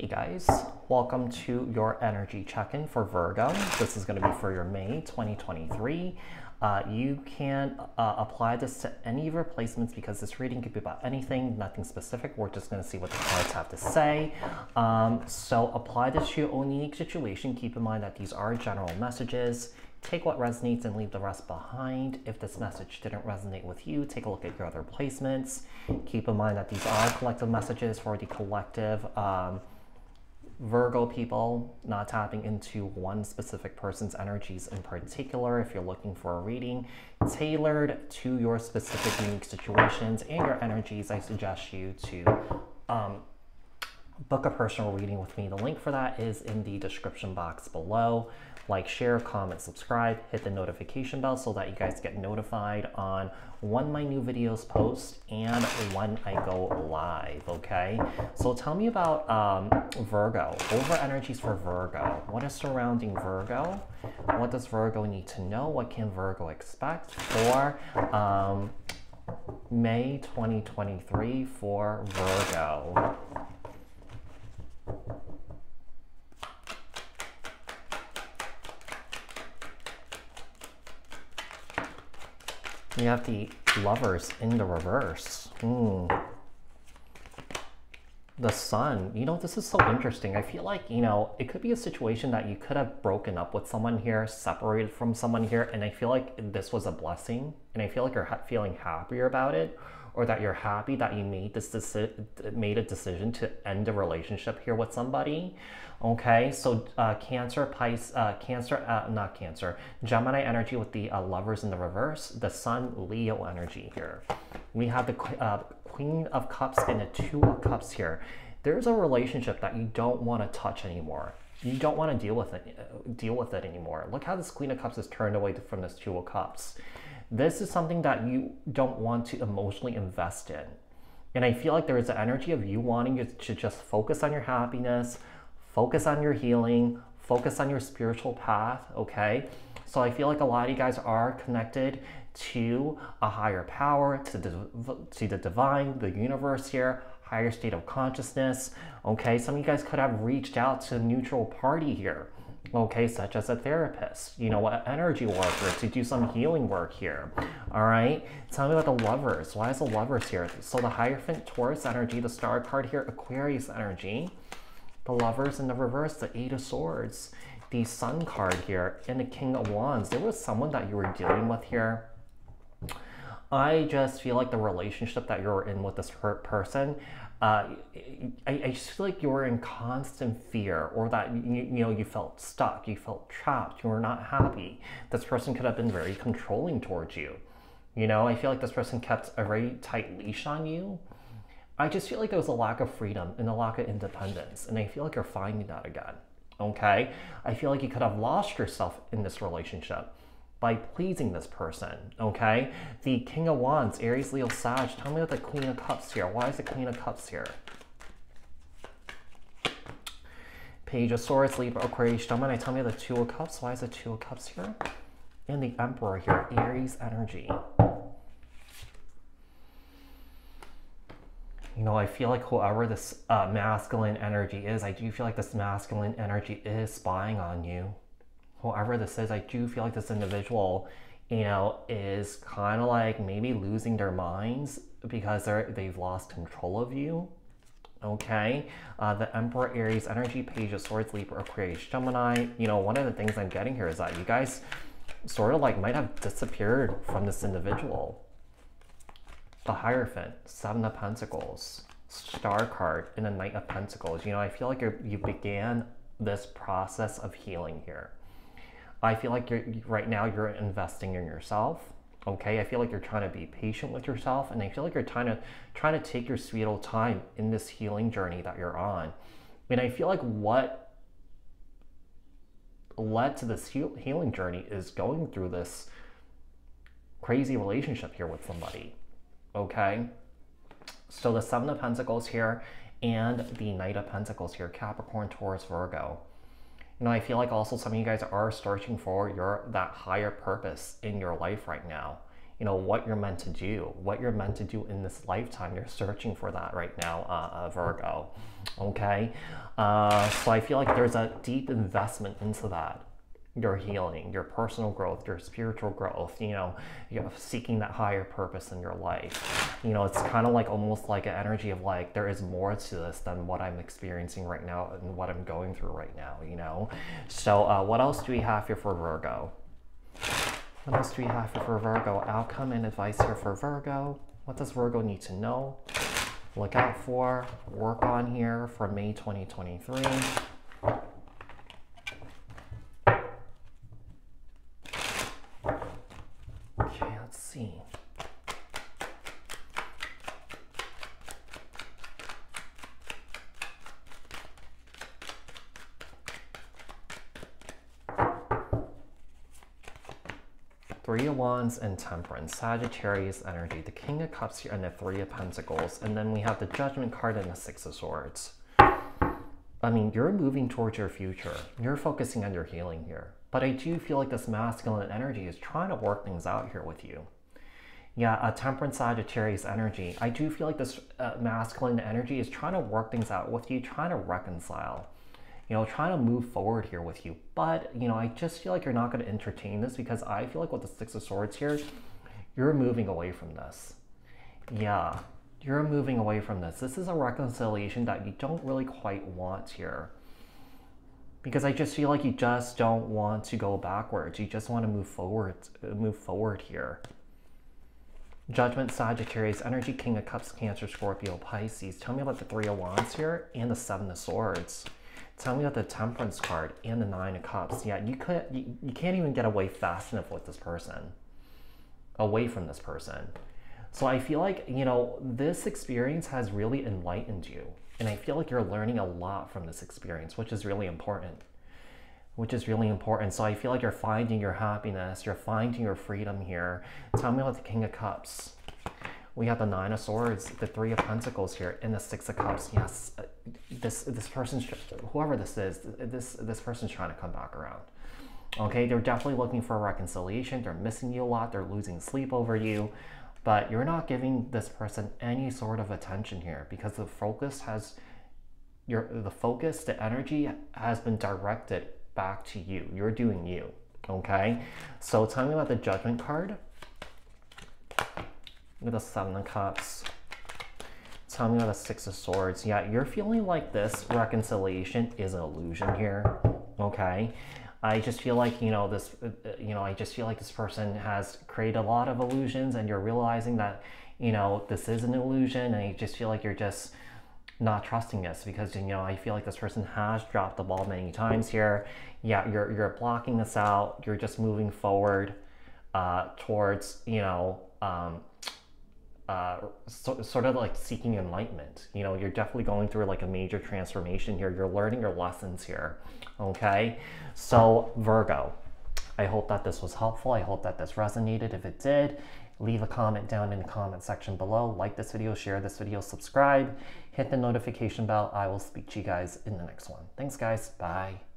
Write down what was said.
Hey guys, welcome to your energy check-in for Virgo. This is going to be for your May 2023. Uh, you can uh, apply this to any of your placements because this reading could be about anything, nothing specific. We're just going to see what the cards have to say. Um, so apply this to your own unique situation. Keep in mind that these are general messages. Take what resonates and leave the rest behind. If this message didn't resonate with you, take a look at your other placements. Keep in mind that these are collective messages for the collective. Um, Virgo people, not tapping into one specific person's energies in particular. If you're looking for a reading tailored to your specific unique situations and your energies, I suggest you to um, book a personal reading with me. The link for that is in the description box below like, share, comment, subscribe, hit the notification bell so that you guys get notified on when my new videos post and when I go live, okay? So tell me about um, Virgo, over energies for Virgo. What is surrounding Virgo? What does Virgo need to know? What can Virgo expect for um, May 2023 for Virgo? You have the lovers in the reverse. Hmm. The sun. You know, this is so interesting. I feel like, you know, it could be a situation that you could have broken up with someone here, separated from someone here, and I feel like this was a blessing. And I feel like you're feeling happier about it or that you're happy that you made this deci- made a decision to end a relationship here with somebody. Okay, so uh, Cancer, Pisces, uh, Cancer, uh, not Cancer, Gemini energy with the uh, lovers in the reverse, the Sun, Leo energy here. We have the uh, Queen of Cups and the Two of Cups here. There's a relationship that you don't want to touch anymore. You don't want to deal with it, uh, deal with it anymore. Look how this Queen of Cups is turned away from this Two of Cups. This is something that you don't want to emotionally invest in. And I feel like there is an energy of you wanting to just focus on your happiness, focus on your healing, focus on your spiritual path, okay? So I feel like a lot of you guys are connected to a higher power, to the, to the divine, the universe here, higher state of consciousness, okay? Some of you guys could have reached out to a neutral party here okay, such as a therapist, you know, an energy worker to do some healing work here. All right, tell me about the lovers. Why is the lovers here? So the Hierophant Taurus energy, the star card here, Aquarius energy, the lovers in the reverse, the Eight of Swords, the Sun card here, and the King of Wands. There was someone that you were dealing with here. I just feel like the relationship that you're in with this hurt person uh, I, I, just feel like you were in constant fear or that you, you know you felt stuck you felt trapped you were not happy. This person could have been very controlling towards you. You know i feel like this person kept a very tight leash on you. I just feel like there was a lack of freedom and a lack of independence and i feel like you're finding that again okay? I feel like you could have lost yourself in this relationship by pleasing this person, okay? The King of Wands, Aries, Leo, Sag. Tell me about the Queen of Cups here. Why is the Queen of Cups here? Page of Swords, Libra, Aquarius, Gemini. Tell me the Two of Cups. Why is the Two of Cups here? And the Emperor here, Aries energy. You know, I feel like whoever this uh, masculine energy is, I do feel like this masculine energy is spying on you whoever this is, I do feel like this individual, you know, is kind of like maybe losing their minds because they're they've lost control of you. Okay, uh, the Emperor Aries energy page of Swords, Libra, Aquarius, Gemini. You know, one of the things I'm getting here is that you guys sort of like might have disappeared from this individual. The Hierophant, Seven of Pentacles, Star card, and the Knight of Pentacles. You know, I feel like you you began this process of healing here. I feel like you're right now you're investing in yourself. Okay, I feel like you're trying to be patient with yourself, and I feel like you're trying to trying to take your sweet old time in this healing journey that you're on. And I feel like what led to this healing journey is going through this crazy relationship here with somebody. Okay, so the Seven of Pentacles here and the Knight of Pentacles here, Capricorn, Taurus, Virgo. Know, I feel like also some of you guys are searching for your that higher purpose in your life right now. you know, what you're meant to do, what you're meant to do in this lifetime. You're searching for that right now, uh, uh, Virgo. Okay. Uh, so I feel like there's a deep investment into that your healing, your personal growth, your spiritual growth, you know, you know, seeking that higher purpose in your life. You know, it's kind of like almost like an energy of like there is more to this than what I'm experiencing right now and what I'm going through right now, you know. So uh, what else do we have here for Virgo? What else do we have here for Virgo? Outcome and advice here for Virgo. What does Virgo need to know? Look out for, work on here for May 2023. Three of Wands and Temperance, Sagittarius energy, the King of Cups here and the Three of Pentacles, and then we have the Judgment card and the Six of Swords. I mean, you're moving towards your future. You're focusing on your healing here. But I do feel like this masculine energy is trying to work things out here with you. Yeah, a Temperance Sagittarius energy. I do feel like this uh, masculine energy is trying to work things out with you, trying to reconcile you know, trying to move forward here with you. But, you know, I just feel like you're not going to entertain this because I feel like with the Six of Swords here, you're moving away from this. Yeah, you're moving away from this. This is a reconciliation that you don't really quite want here. Because I just feel like you just don't want to go backwards. You just want to move forward, move forward here. Judgment, Sagittarius, Energy, King of Cups, Cancer, Scorpio, Pisces. Tell me about the Three of Wands here and the Seven of Swords. Tell me about the Temperance card and the Nine of Cups. Yeah, you could you, you can't even get away fast enough with this person. Away from this person. So I feel like, you know, this experience has really enlightened you. And I feel like you're learning a lot from this experience, which is really important. Which is really important. So I feel like you're finding your happiness, you're finding your freedom here. Tell me about the King of Cups. We have the Nine of Swords, the Three of Pentacles here, and the Six of Cups. Yes, this this person's whoever this is, this this person's trying to come back around. Okay, they're definitely looking for a reconciliation. They're missing you a lot. They're losing sleep over you, but you're not giving this person any sort of attention here because the focus has your the focus, the energy has been directed back to you. You're doing you. Okay, so tell me about the Judgment card with the Seven of Cups. Tell me about the Six of Swords. Yeah, you're feeling like this reconciliation is an illusion here, okay? I just feel like, you know, this, uh, you know, I just feel like this person has created a lot of illusions and you're realizing that, you know, this is an illusion and you just feel like you're just not trusting this because, you know, I feel like this person has dropped the ball many times here. Yeah, you're, you're blocking this out. You're just moving forward uh, towards, you know, um, uh, so, sort of like seeking enlightenment. You know, you're definitely going through like a major transformation here. You're learning your lessons here. Okay. So, Virgo, I hope that this was helpful. I hope that this resonated. If it did, leave a comment down in the comment section below. Like this video, share this video, subscribe, hit the notification bell. I will speak to you guys in the next one. Thanks, guys. Bye.